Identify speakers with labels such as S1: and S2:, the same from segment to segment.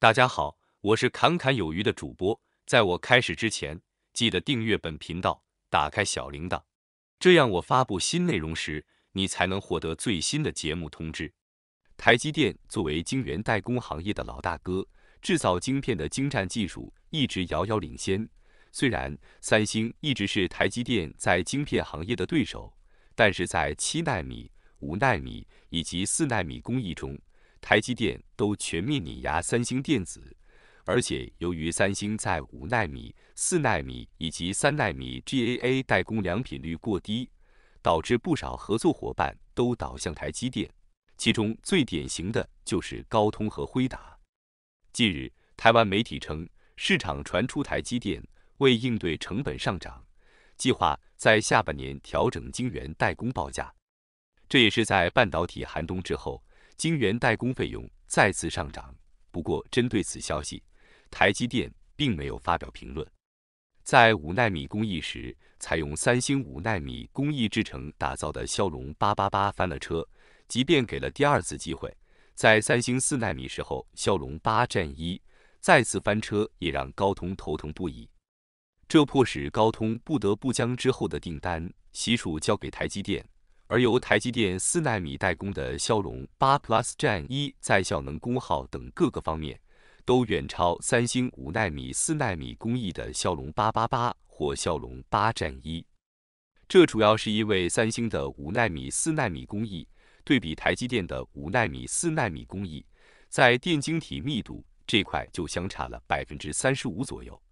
S1: 大家好，我是侃侃有余的主播。在我开始之前，记得订阅本频道，打开小铃铛，这样我发布新内容时，你才能获得最新的节目通知。台积电作为晶圆代工行业的老大哥，制造晶片的精湛技术一直遥遥领先。虽然三星一直是台积电在晶片行业的对手，但是在七纳米、五纳米以及四纳米工艺中，台积电都全面碾压三星电子，而且由于三星在五纳米、四纳米以及三纳米 GAA 代工良品率过低，导致不少合作伙伴都倒向台积电。其中最典型的就是高通和辉达。近日，台湾媒体称，市场传出台积电为应对成本上涨，计划在下半年调整晶圆代工报价。这也是在半导体寒冬之后。晶圆代工费用再次上涨，不过针对此消息，台积电并没有发表评论。在五纳米工艺时，采用三星五纳米工艺制成打造的骁龙八八八翻了车，即便给了第二次机会，在三星四纳米时候，骁龙八战一再次翻车，也让高通头疼不已。这迫使高通不得不将之后的订单悉数交给台积电。而由台积电四纳米代工的骁龙八 Plus 战一，在效能、功耗等各个方面，都远超三星五纳米、四纳米工艺的骁龙八八八或骁龙八战一。这主要是因为三星的五纳米、四纳米工艺对比台积电的五纳米、四纳米工艺，在电晶体密度这块就相差了百分之三十五左右。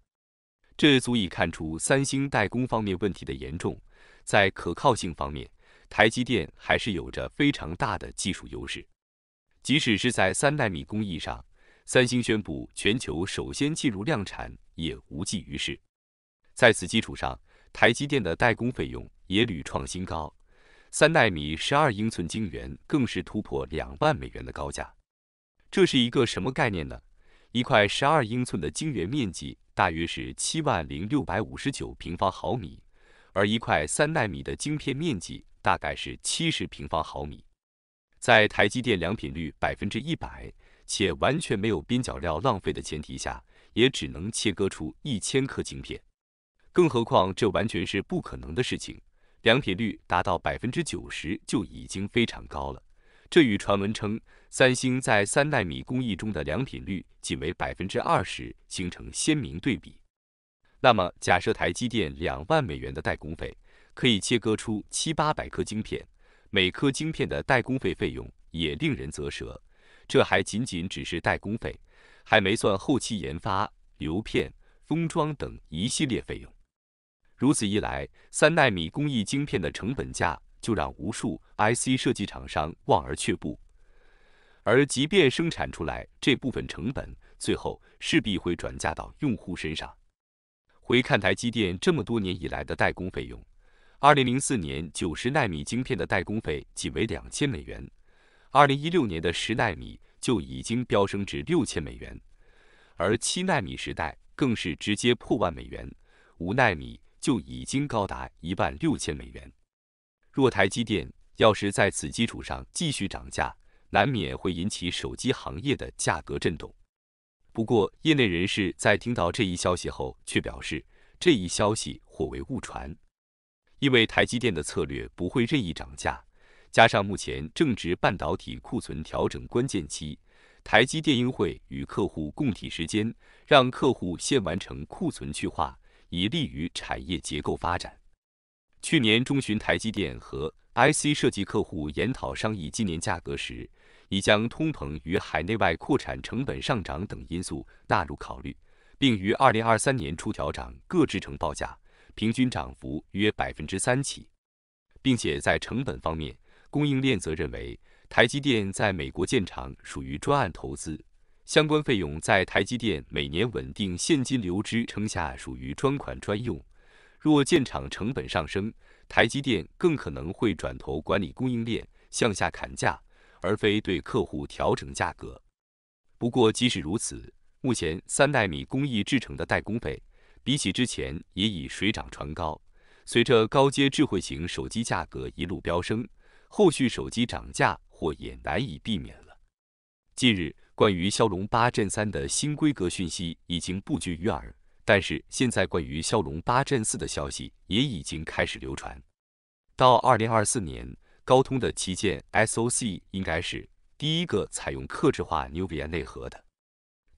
S1: 这足以看出三星代工方面问题的严重。在可靠性方面，台积电还是有着非常大的技术优势，即使是在三纳米工艺上，三星宣布全球首先进入量产也无济于事。在此基础上，台积电的代工费用也屡创新高，三纳米十二英寸晶圆更是突破两万美元的高价。这是一个什么概念呢？一块十二英寸的晶圆面积大约是七万零六百五十九平方毫米，而一块三纳米的晶片面积。大概是七十平方毫米，在台积电良品率百分之一百且完全没有边角料浪费的前提下，也只能切割出一千颗晶片。更何况这完全是不可能的事情，良品率达到百分之九十就已经非常高了。这与传闻称三星在三纳米工艺中的良品率仅为百分之二十形成鲜明对比。那么，假设台积电两万美元的代工费。可以切割出七八百颗晶片，每颗晶片的代工费费用也令人啧舌。这还仅仅只是代工费，还没算后期研发、流片、封装等一系列费用。如此一来，三纳米工艺晶片的成本价就让无数 IC 设计厂商望而却步。而即便生产出来这部分成本，最后势必会转嫁到用户身上。回看台积电这么多年以来的代工费用。二零零四年九十纳米晶片的代工费仅为两千美元，二零一六年的十纳米就已经飙升至六千美元，而七纳米时代更是直接破万美元，五纳米就已经高达一万六千美元。若台积电要是在此基础上继续涨价，难免会引起手机行业的价格震动。不过，业内人士在听到这一消息后，却表示这一消息或为误传。因为台积电的策略不会任意涨价，加上目前正值半导体库存调整关键期，台积电应会与客户共体时间，让客户先完成库存去化，以利于产业结构发展。去年中旬，台积电和 IC 设计客户研讨商议今年价格时，已将通膨与海内外扩产成本上涨等因素纳入考虑，并于二零二三年初调整各制程报价。平均涨幅约百分之三起，并且在成本方面，供应链则认为台积电在美国建厂属于专案投资，相关费用在台积电每年稳定现金流支撑下属于专款专用。若建厂成本上升，台积电更可能会转头管理供应链，向下砍价，而非对客户调整价格。不过，即使如此，目前三纳米工艺制成的代工费。比起之前，也已水涨船高。随着高阶智慧型手机价格一路飙升，后续手机涨价或也难以避免了。近日，关。于骁龙八 Gen 三的新规格讯息已经不绝于耳，但是现在关于骁龙八 Gen 四的消息也已经开始流传。到二零二四年，高通的旗舰 SoC 应该是第一个采用客制化 Nuvia 内核的。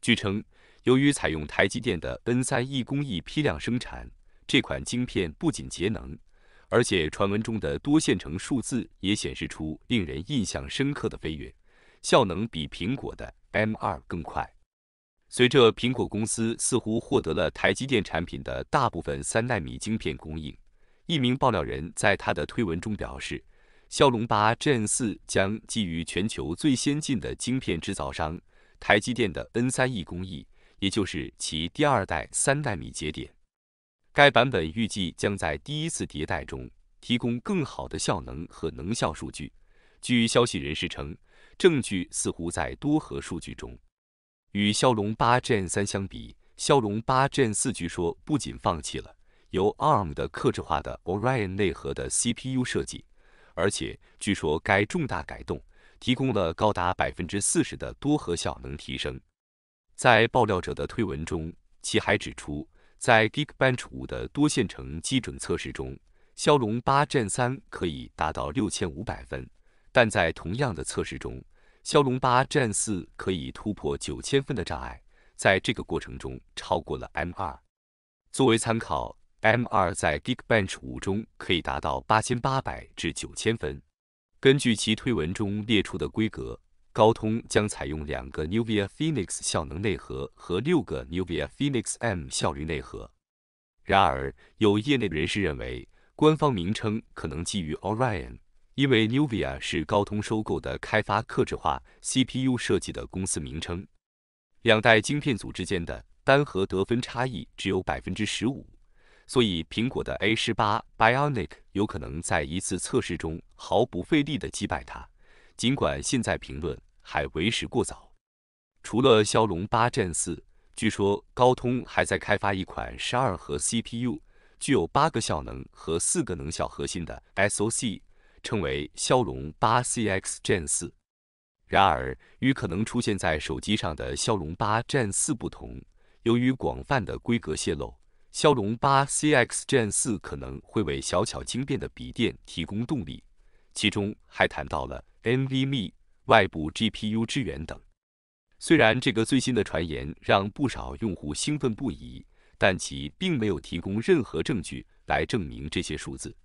S1: 据称，由于采用台积电的 N 三 E 工艺批量生产，这款晶片不仅节能，而且传闻中的多线程数字也显示出令人印象深刻的飞跃，效能比苹果的 M 二更快。随着苹果公司似乎获得了台积电产品的大部分三纳米晶片供应。一名爆料人在他的推文中表示，骁龙八 Gen 四将基于全球最先进的晶片制造商台积电的 N 三 E 工艺，也就是其第二代三纳米节点。该版本预计将在第一次迭代中提供更好的效能和能效数据。据消息人士称，证据似乎在多核数据中。与骁龙八 Gen 三相比，骁龙八 Gen 四据说不仅放弃了。由 ARM 的克制化的 Orion 内核的 CPU 设计，而且据说该重大改动提供了高达百分之四十的多核效能提升。在爆料者的推文中，其还指出，在 Geekbench 五的多线程基准测试中，骁龙八 Gen 三可以达到六千五百分，但在同样的测试中，骁龙八 Gen 四可以突破九千分的障碍，在这个过程中超过了 M 二。作为参考。M 二在 Geekbench 五中可以达到八千八百至九千分。根据其推文中列出的规格，高通将采用两个 Nuvia Phoenix 效能内核和六个 Nuvia Phoenix M 效率内核。然而，有业内人士认为，官方名称可能基于 Orion，因为 Nuvia 是高通收购的开发克制化 CPU 设计的公司名称。两代晶片组之间的单核得分差异只有百分之十五。所以，苹果的 A 十八 Bionic 有可能在一次测试中毫不费力地击败它。尽管现在评论还为时过早。除了骁龙八 Gen 四，据说高通还在开发一款十二核 CPU、具有八个效能和四个能效核心的 SoC，称为骁龙八 CX Gen 四。然而，与可能出现在手机上的骁龙八 Gen 四不同，由于广泛的规格泄露。骁龙八 CX Gen 四可能会为小巧精便的笔电提供动力，其中还谈到了 NVMe、外部 GPU 支援等。虽然这个最新的传言让不少用户兴奋不已，但其并没有提供任何证据来证明这些数字，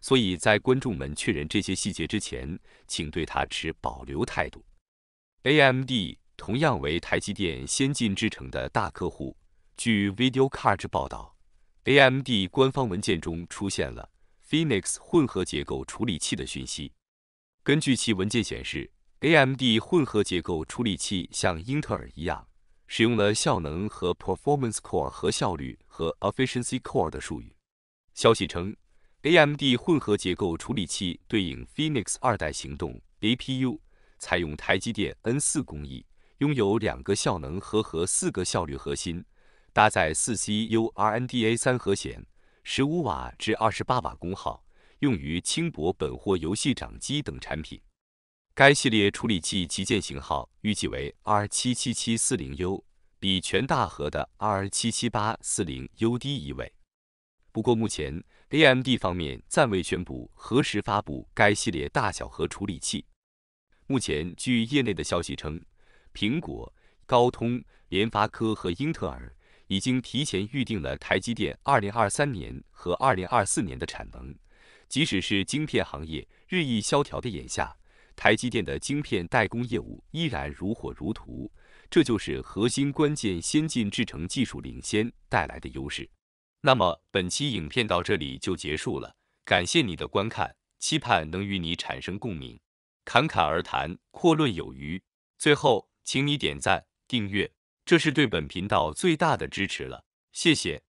S1: 所以在观众们确认这些细节之前，请对它持保留态度。AMD 同样为台积电先进制程的大客户，据 VideoCard 报道。AMD 官方文件中出现了 Phoenix 混合结构处理器的讯息。根据其文件显示，AMD 混合结构处理器像英特尔一样，使用了效能和 Performance Core 和效率和 Efficiency Core 的术语。消息称，AMD 混合结构处理器对应 Phoenix 二代行动 APU，采用台积电 N 四工艺，拥有两个效能核和四个效率核心。搭载四 CU RNDA 三核显，十五瓦至二十八瓦功耗，用于轻薄本或游戏掌机等产品。该系列处理器旗舰型号预计为 R 七七七四零 U，比全大核的 R 七七八四零 U 低一位。不过，目前 AMD 方面暂未宣布何时发布该系列大小核处理器。目前，据业内的消息称，苹果、高通、联发科和英特尔。已经提前预定了台积电2023年和2024年的产能。即使是晶片行业日益萧条的眼下，台积电的晶片代工业务依然如火如荼。这就是核心关键先进制程技术领先带来的优势。那么本期影片到这里就结束了，感谢你的观看，期盼能与你产生共鸣。侃侃而谈，阔论有余。最后，请你点赞、订阅。这是对本频道最大的支持了，谢谢。